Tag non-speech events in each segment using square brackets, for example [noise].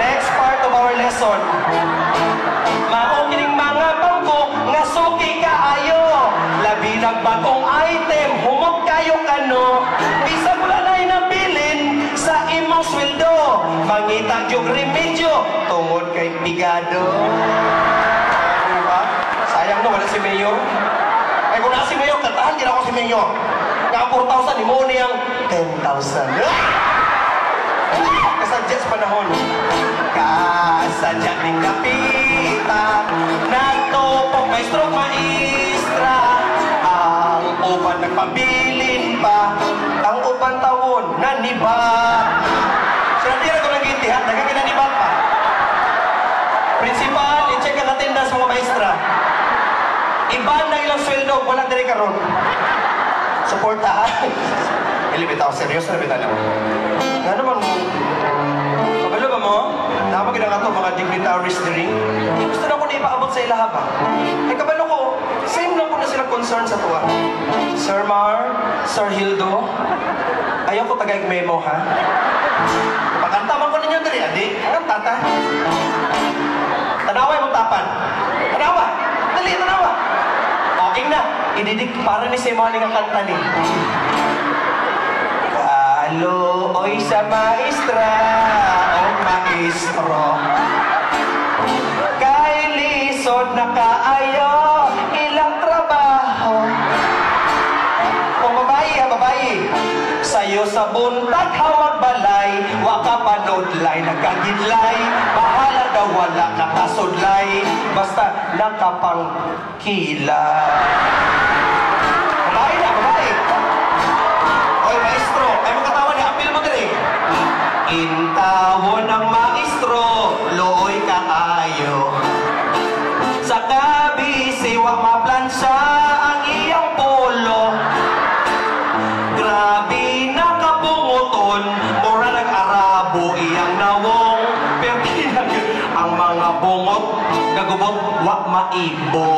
Next part of our lesson. Maukining mga bangko nga suki kaayo. Labi ng bagong item, humok kayo kano. Mangitag yung remedyo tungod kay pigado. Diba? Sayang no, wala si Mayor. Ay kung na si Mayor, kantahan din ako si Mayor. Nga 4,000, imo niyang 10,000. Kasadya sa panahon. Kasadya ning kapita Nagtupok maestro maestra Ang uban nagpabilin pa Ang uban tawon nanibat Sila tira ko nag-intihan, nagkakinanibat pa Principal, i-check ang attendance mga maestra Ilang sweldo, wala diri karon. Suportahan. Ilibitaw, seryoso na bitaw. Nga naman mo, Kabalo ba mo? Tama gina nga to mga dignitaries diri. Gusto na ko na ipaabot sa ilaha ba? Eh kabalo ko, same lang ko na sila concern sa tuwa. Sir Mar, Sir Hildo, ayaw ko tagay memo ha. Pakanta man ko ninyo diri, adi. Ang tata. Tanawa mo tapan. Tanawa. Dali, tanawa. Okay na. Ididik para ni si Molly nga kanta ni. Halo, oy sa maestra, o maestro. Kay lisod na kaayo, ilang trabaho. Kung babae ha, babae, sa'yo sa buntag hawag balay, waka panudlay, nagkagidlay, bahala daw wala nakasudlay, basta nakapangkila. Intawo ng maestro, looy kaayo. Sa gabi, siwa maplansya ang iyang polo. Grabe nakapunguton, mura nag-arabo iyang nawong. Pero [laughs] ang mga bungot, gagubot, wa maibot.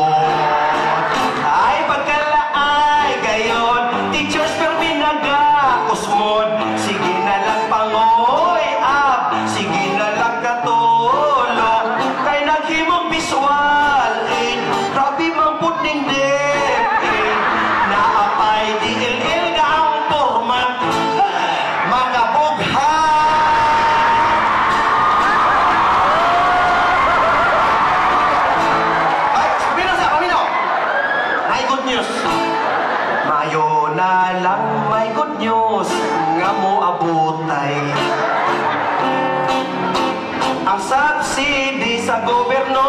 Gobyerno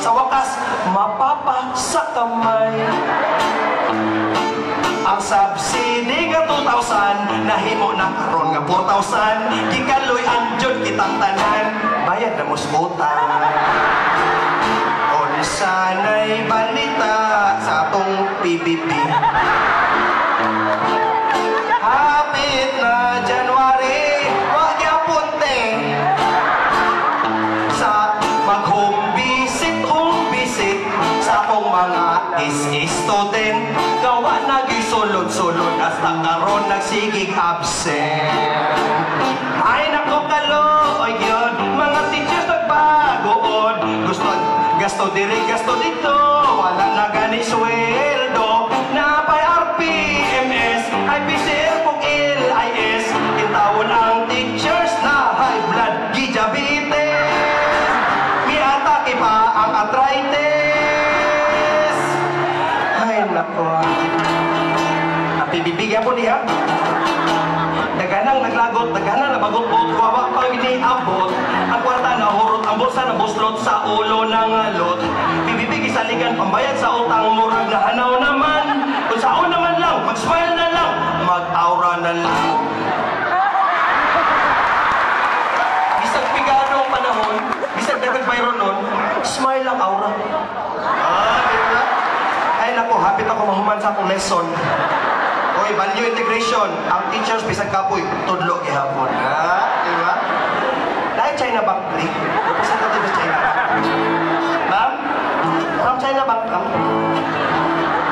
sa wakas mapapa sa kamay. Ang subsidy nga 2,000 nahimo na karon nga 4,000 gikaloy ang jud kitang tanan bayad na muskutan. On sana'y balita sa atong PBB. Student. Gawa nagisulod-sulod hasta karon nagsigig absent. Ay nako kalo, ayun, mga teachers nagbagoon. Gusto, gasto diri, gasto dito, wala na gani sweldo. Napay RPMS, IPCR kung LIS, intawon ang teachers na high blood, gijabites. Miatake pa ang arthritis. Ay nako. Ang bibigyan po niya. Daganang naglagot, daganang nabagot po, kawawa pang iniabot. Ang kwarta na hurot, ang bulsa na buslot sa ulo ng alot. Bibibigi sa ligan, pambayad sa utang, murag na hanaw naman. Kung saon naman lang, mag-smile na lang, mag-aura na lang. Bisag pigado ang panahon, bisag dagat mayroon nun, smile lang aura. Ah, di? Ay nako, hapit ako mahuman sa akong lesson. Oy, value integration. Ang teachers bisag kapoy, tudlo gihapon. Ha? Di ba? Dahil China Bank League, representative sa China. China Bank, ma'am.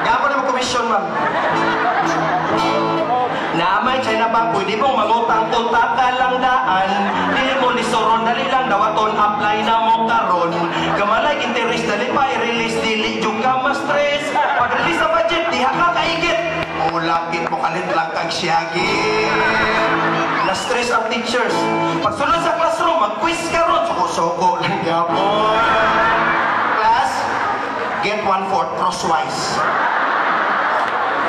Gamo na mo commission, ma'am. Na may China Bank, pwede mong mangutang utak ka lang daan. Dili mo lisoron, dali lang dawaton, apply na mo karon. Kamalay interest, dali pa i-release, dili yung ka ma-stress. Pag-release sa budget, diha ka kaigit. Ulapit mo kalit lang kag siyagi. Na-stress ang teachers. Pagsunod sa classroom, mag-quiz ka ron. Suko-suko lang yapon. Class, get one-fourth crosswise.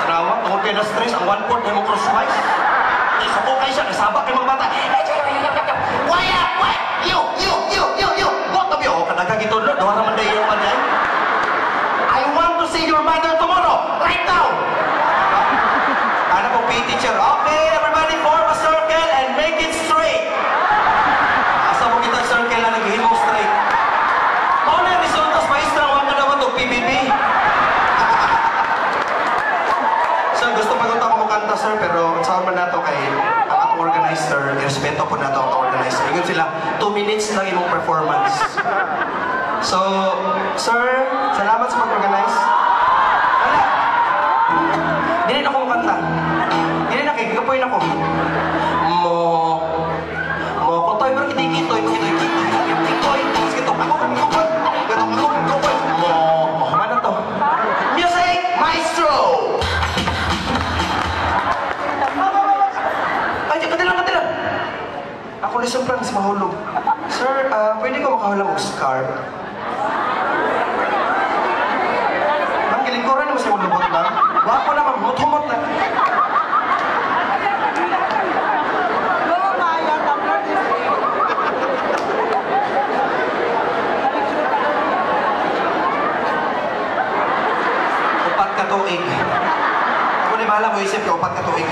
Tarawa, tungkol kayo na-stress, ang one-fourth mo crosswise. Eh, kayo siya, nasabak kayo mga bata. Eh, Waya! Waya! You! You! You! You! You! Both you! Oh, kadaga gito, yung panday. I want to see your mother tomorrow. Right now! Ano po, PE teacher? Okay, everybody form a circle and make it straight. Asa mo kita circle na naghihimong straight? Mao na resultas maestra wa ka daw to PBB. sir, gusto pa ko mo kanta sir pero sa man nato kay ang organizer, respeto po nato ang organizer. Ingon sila, 2 minutes lang imong performance. So, sir, salamat sa pag-organize. Wala. Dili na akong kanta. Dili na kay gapoy na ko. Mo mo ko toy bro kiti mahulog sir ah, pwede ko makahulog og scarf Ma'am, kilingkuran naman siya maglubot lang. Wapo na, ma'am. Humot-humot na. Upat ka tuig. Ako ni bahala mo isip ka, upat ka tuig.